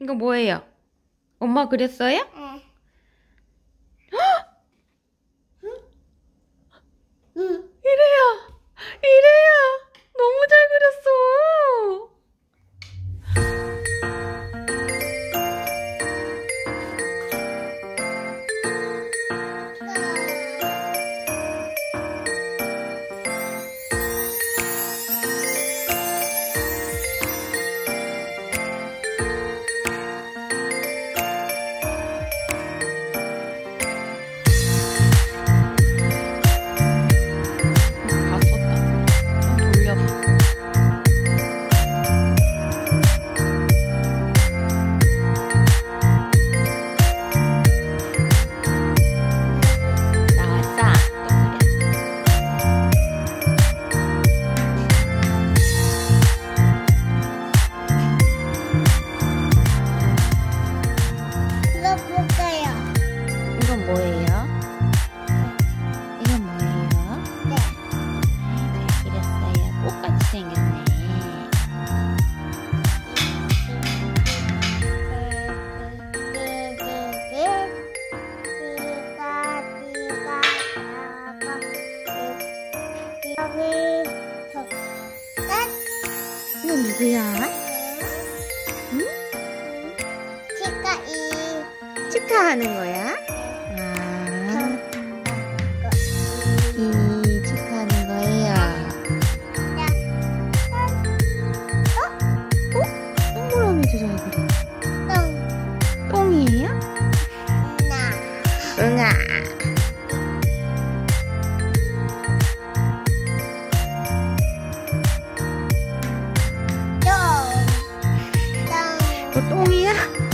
이거 뭐예요? 엄마 그렸어요? 볼까요? 이건 뭐예요? 이건 뭐예요? 네. 잘 그렸어요. 꽃같이 생겼네. 이건 누구야? 축하하는 거야? 아, 이 축하하는 거예요. 동그라미도 잘 그려. 똥이에요? 응아. 그 똥이야?